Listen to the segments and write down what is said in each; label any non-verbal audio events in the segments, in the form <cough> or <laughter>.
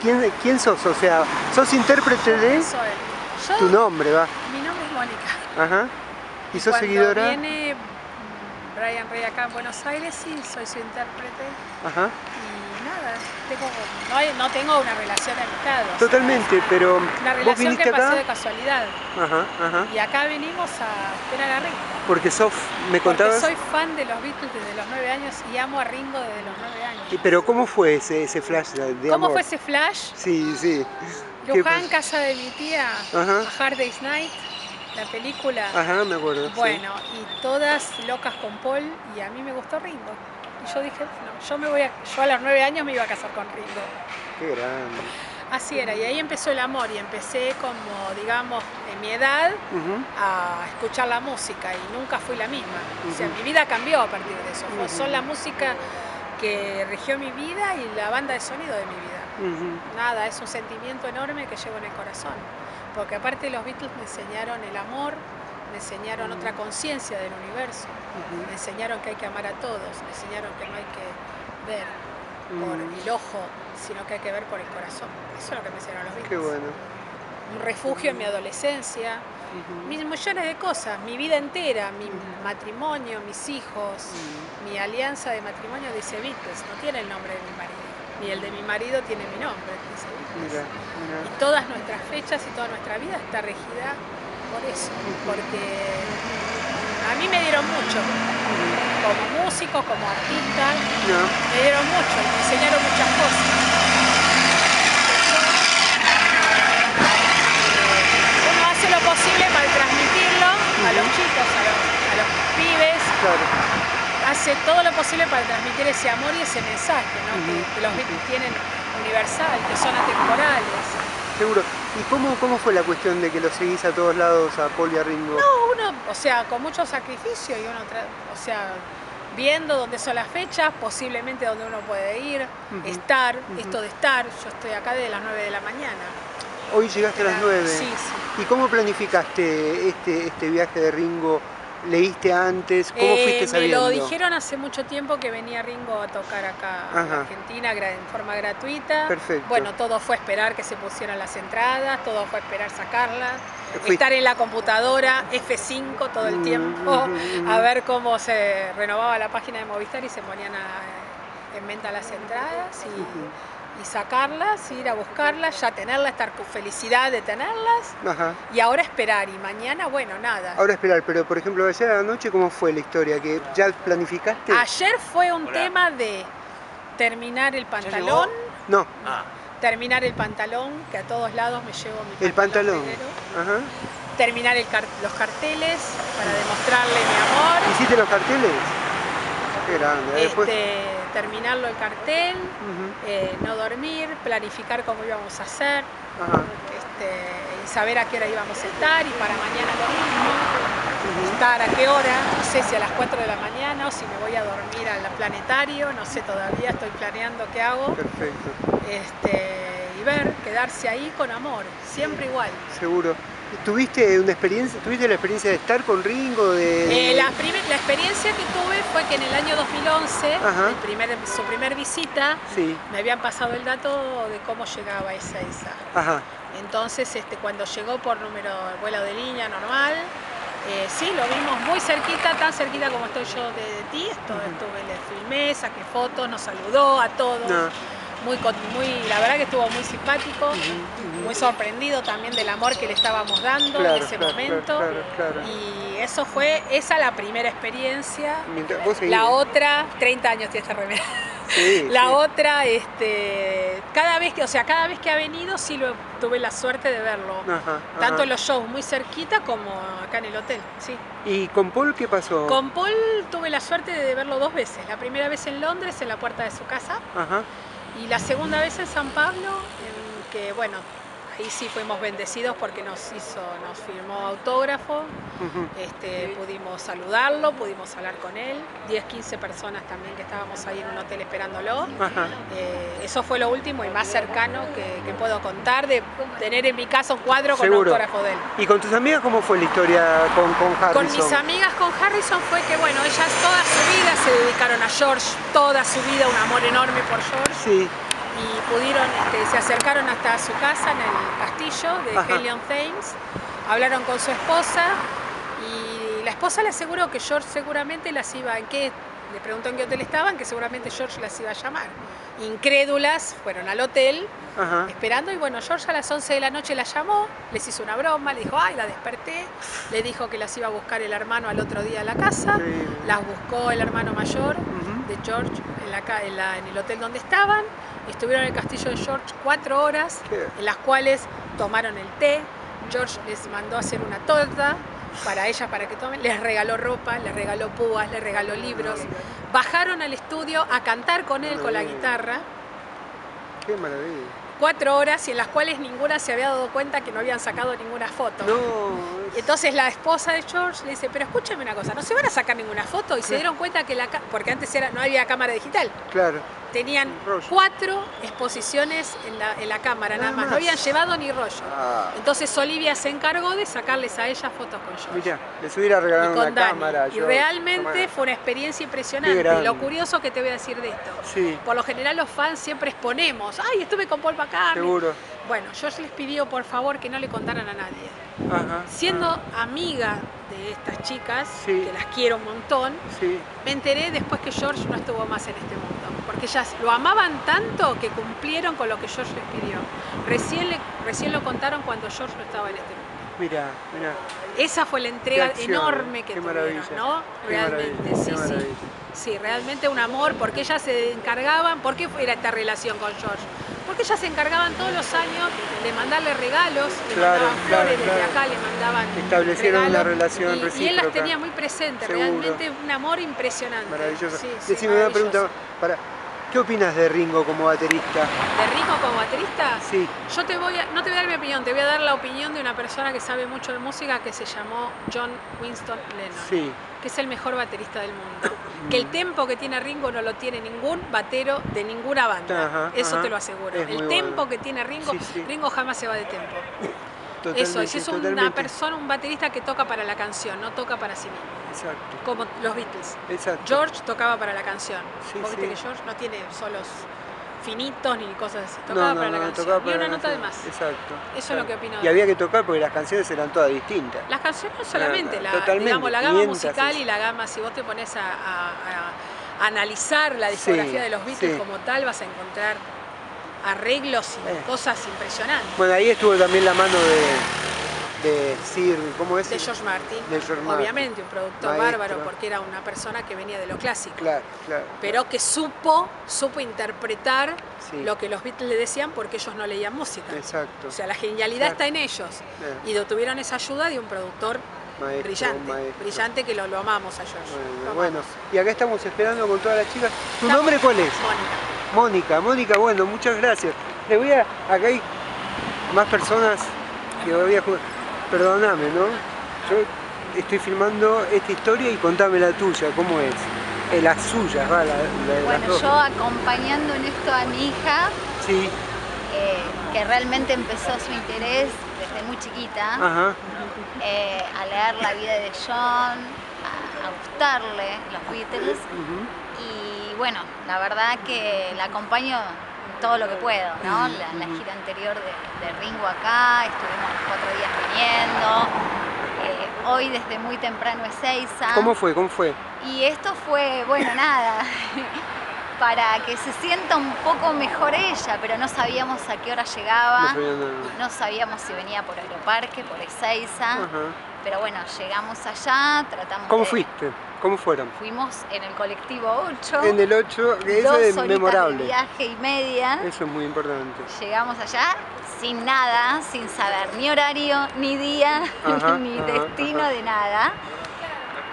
¿quién, ¿quién sos? O sea, ¿sos intérprete de Soy. Yo, tu nombre, va? mi nombre es Mónica. Ajá. ¿Y sos Cuando seguidora? viene mm, Brian Rey acá en Buenos Aires, sí, soy su intérprete. Ajá. Nada, tengo, no, tengo una relación de amistad. o sea, Totalmente, es pero Una vos relación viniste que pasó acá. de casualidad. Ajá, ajá. Y acá venimos a esperar a Ringo. Porque sos, me Porque contabas. soy fan de los Beatles desde los nueve años y amo a Ringo desde los nueve años. Y- Pero ¿cómo fue ese, ese flash de ¿Cómo amor? fue ese flash? Sí, sí. ¿Qué Johan, pasó? casa de mi tía, Ajá. A Hard Day's Night, la película. Ajá, me acuerdo. sí. Bueno, y todas locas con Paul y a mí me gustó Ringo. Y yo dije, no, yo me voy a, yo a los nueve años me iba a casar con Ringo. Qué grande. Así era, y ahí empezó el amor y empecé como, digamos, en mi edad a escuchar la música y nunca fui la misma. O sea, mi vida cambió a partir de eso. Fue- la música que regió mi vida y la banda de sonido de mi vida. Nada, es un sentimiento enorme que llevo en el corazón. Porque aparte los Beatles me enseñaron el amor, me enseñaron otra conciencia del universo, me enseñaron que hay que amar a todos, me enseñaron que no hay que ver por Mm. el ojo, sino que hay que ver por el corazón. Eso es lo que me enseñaron los Beatles. Qué bueno. Un refugio en mi adolescencia, mis millones de cosas, mi vida entera, mi matrimonio, mis hijos, Mm. mi alianza de matrimonio dice Beatles, no tiene el nombre de mi marido, ni el de mi marido tiene mi nombre, dice Beatles. Mira, mira. Y todas nuestras fechas y toda nuestra vida está regida por eso, porque a mí me dieron mucho, como músico, como artista, me dieron mucho, me enseñaron muchas cosas. Uno hace lo posible para transmitirlo a los chicos, a los, a los pibes, Claro. hace todo lo posible para transmitir ese amor y ese mensaje ¿no? que los Beatles tienen universal, que son atemporales. Seguro. ¿Y cómo, cómo fue la cuestión de que lo seguís a todos lados a Paul y a Ringo? No, uno, o sea, con mucho sacrificio y uno, o sea, viendo dónde son las fechas, posiblemente dónde uno puede ir, estar, esto de estar, yo estoy acá desde las 9 de la mañana. Hoy llegaste a las 9. Sí, sí. ¿Y cómo planificaste este, este viaje de Ringo? ¿Leíste antes? ¿Cómo Eh, fuiste me sabiendo? lo dijeron hace mucho tiempo que venía Ringo a tocar acá en Ajá. Argentina gra- en forma gratuita. Perfecto. Bueno, todo fue esperar que se pusieran las entradas, todo fue esperar sacarlas, Fuiste- estar en la computadora F5 todo el Mm, tiempo, mm, mm. a ver cómo se renovaba la página de Movistar y se ponían a- en venta las entradas y, y sacarlas, ir a buscarlas, ya tenerlas, estar con felicidad de tenerlas Ajá. y ahora esperar. Y mañana, bueno, nada. Ahora esperar, pero por ejemplo, ayer a la noche, ¿cómo fue la historia? ¿Que ya planificaste? Ayer fue un tema de terminar el pantalón, No, Ah, terminar el pantalón, que a todos lados me llevo mi el pantalón. Ajá. terminar el car- los carteles para demostrarle mi amor, ¿Hiciste los carteles? Qué grande. Después... terminarlo el cartel, eh, no dormir, planificar cómo íbamos a hacer este, y saber a qué hora íbamos a estar y para mañana lo mismo, estar a qué hora, no sé si a las 4 de la mañana o si me voy a dormir al planetario, no sé todavía, estoy planeando qué hago, Perfecto, este, y ver, quedarse ahí con amor, siempre igual. seguro. ¿Tuviste una experiencia, tuviste la experiencia de estar con Ringo? De... Eh, la, primer- la experiencia que tuve fue que en el año 2011, Ajá. el primer- su primer visita, Sí, me habían pasado el dato de cómo llegaba esa ajá. Entonces, este, cuando llegó por número vuelo de línea normal, eh, sí, lo vimos muy cerquita, tan cerquita como estoy yo de, de ti. Esto, estuve, le filmé, saqué fotos, nos saludó a todos. No. Muy, muy, la verdad que estuvo muy simpático, muy sorprendido también del amor que le estábamos dando Claro, en ese claro, momento. claro. Y eso fue, esa la primera experiencia. La otra, 30 años tiene esta remera. Sí, <laughs> La sí. otra, este, cada vez que, o sea, cada vez que ha venido sí lo, tuve la suerte de verlo. Ajá, Tanto ajá. en los shows muy cerquita como acá en el hotel, sí. ¿Y con Paul qué pasó? Con Paul tuve la suerte de verlo dos veces. La primera vez en Londres, en la puerta de su casa, Ajá. Y la segunda vez en San Pablo, en que, bueno, ahí sí fuimos bendecidos porque nos hizo, nos firmó autógrafo, este, pudimos saludarlo, pudimos hablar con él, 10, 15 personas también que estábamos ahí en un hotel esperándolo. Eh, eso fue lo último y más cercano que, que puedo contar de tener en mi casa un cuadro con Seguro. autógrafo de él. ¿Y con tus amigas cómo fue la historia con, con Harrison? Con mis amigas con Harrison fue que, bueno, ellas toda su vida se dedicaron a George, toda su vida un amor enorme por George. Sí. Y pudieron, este, se acercaron hasta su casa en el castillo de Ajá. Helion Thames, hablaron con su esposa y la esposa le aseguró que George seguramente las iba, ¿en qué? Le preguntó en qué hotel estaban, que seguramente George las iba a llamar. Incrédulas, fueron al hotel Ajá. esperando y bueno, George a las 11 de la noche la llamó, les hizo una broma, le dijo, ay, la desperté, le dijo que las iba a buscar el hermano al otro día a la casa, Increíble. las buscó el hermano mayor de George en, la, en, la- en el hotel donde estaban, estuvieron en el castillo de George cuatro horas, Qué- en las cuales tomaron el té, George les mandó a hacer una torta para ella para que tomen, les regaló ropa, les regaló púas, les regaló libros, bajaron al estudio a cantar con él con la guitarra, Qué maravilla. cuatro horas y en las cuales ninguna se había dado cuenta que no habían sacado ninguna foto. No, es- Entonces la esposa de George le dice, pero escúchame una cosa, no se van a sacar ninguna foto y se dieron cuenta que la porque antes era, no había cámara digital, claro. Tenían cuatro exposiciones en la, en la cámara nada Nada más, no habían llevado ni rollo. Ah, Entonces Olivia se encargó de sacarles a ella fotos con George. mira, les hubiera y regalado con una Dani. cámara. y yo- realmente fue una experiencia impresionante. Lo curioso que te voy a decir de esto. Sí, Por lo general los fans siempre exponemos, ay, estuve con Paul McCartney. seguro. Bueno, George les pidió por favor que no le contaran a nadie. Ajá. Siendo ah, amiga de estas chicas, Sí. que las quiero un montón, sí. me enteré después que George no estuvo más en este mundo. Porque ellas lo amaban tanto que cumplieron con lo que George les pidió. Recién, le- recién lo contaron cuando George no estaba en este mundo. Mira, mira. Esa fue la entrega acción, enorme que qué tuvieron, ¿no? Realmente, sí, sí. Sí, realmente un amor, porque ellas se encargaban, ¿por qué era esta relación con George? Porque ellas se encargaban todos los años de mandarle regalos, le Claro, mandaban claro, flores, desde claro. acá le mandaban Establecieron una regalos, relación y, y él las recíproca. tenía muy presentes, realmente un amor impresionante. Maravilloso. Sí, sí, Decime una maravilloso. pregunta. Para, ¿Qué opinas de Ringo como baterista? ¿De Rico como baterista? Sí, Yo te voy a, no te voy a dar mi opinión, te voy a dar la opinión de una persona que sabe mucho de música que se llamó John Winston Lennon. sí. que es el mejor baterista del mundo. Que el tempo que tiene Ringo no lo tiene ningún batero de ninguna banda. Ajá, Eso ajá. te lo aseguro. Es El tempo bueno. que tiene Ringo, Sí, sí. Ringo jamás se va de tempo. Totalmente, Eso es, es una totalmente. persona, un baterista que toca para la canción, no toca para sí mismo. Exacto, Como los Beatles. exacto. George tocaba para la canción. Sí, Vos viste sí. que George no tiene solos finitos ni cosas así. Tocaba no, para la no, canción. tocaba una nota de más. Exacto. Eso es lo que opino Y había que tocar porque las canciones eran todas distintas. Las canciones no solamente, la, totalmente, digamos, la gama 500 musical y la gama, si vos te pones a, a- a analizar la discografía Sí, de los Beatles como tal, vas a encontrar arreglos y Eh. cosas impresionantes. Bueno, ahí estuvo también la mano de, de Sir, ¿cómo es? De George Martin, De George Martin. obviamente, un productor Maestro. bárbaro, porque era una persona que venía de lo clásico, Claro, claro. pero que supo, supo interpretar Sí. lo que los Beatles le decían porque ellos no leían música. Exacto. O sea, la genialidad Claro. está en ellos. Y de- tuvieron esa ayuda de un productor maestro, brillante, maestro. brillante que lo, lo amamos a George. Bueno, bueno, y acá estamos esperando con todas las chicas. ¿Tu Estamos- nombre cuál es? Mónica. Mónica, Mónica, bueno, muchas gracias. Le voy a. Acá hay más personas que voy a jugar. Perdóname, ¿no? Yo estoy filmando esta historia y contame la tuya, ¿cómo es? Eh, las suyas, va, la, la- las Bueno, yo acompañando en esto a mi hija, Sí, eh, que realmente empezó su interés desde muy chiquita, ajá, eh, a leer la vida de John, a, a gustarle los Beatles. Y bueno, la verdad que la acompaño todo lo que puedo, ¿no? La, la gira anterior de, de Ringo acá, estuvimos los cuatro días viniendo. Eh, hoy desde muy temprano es Seiza. ¿Cómo fue? ¿Cómo fue? Y esto fue, bueno, nada, <laughs> para que se sienta un poco mejor ella, pero no sabíamos a qué hora llegaba, No sabíamos si venía por Aeroparque, por Ezeiza, Ajá. pero bueno, llegamos allá, tratamos ¿Cómo de- fuiste? ¿Cómo fueron? Fuimos en el colectivo 8, En el 8, que eso es memorable. de viaje y media. Eso es muy importante. Llegamos allá sin nada, sin saber ni horario, ni día, <laughs> Ajá, ni ajá, destino ajá. de nada.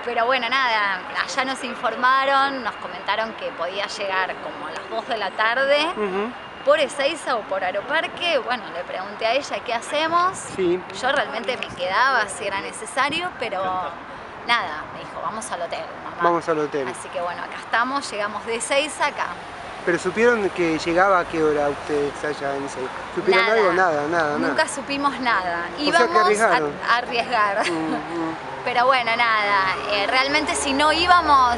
Pero bueno, nada, allá nos informaron, nos comentaron que podía llegar como a las 2 de la tarde Ujú, por Ezeiza o por Aeroparque. Bueno, le pregunté a ella qué hacemos. Sí, Yo realmente me quedaba si era necesario, pero nada, me dijo, vamos al hotel, mamá. vamos al hotel. Así que bueno, acá estamos, llegamos de Ezeiza acá. Pero supieron que llegaba a qué hora ustedes allá en ese. ¿Supieron Nada. algo? Nada, nada, Nunca nada. supimos nada. Íbamos a arriesgar. Mm, mm. <laughs> Pero bueno, nada, eh, realmente si no íbamos,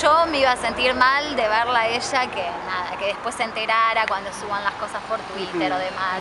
yo me iba a sentir mal de verla a ella, que nada, que después se enterara cuando suban las cosas por Twitter o demás.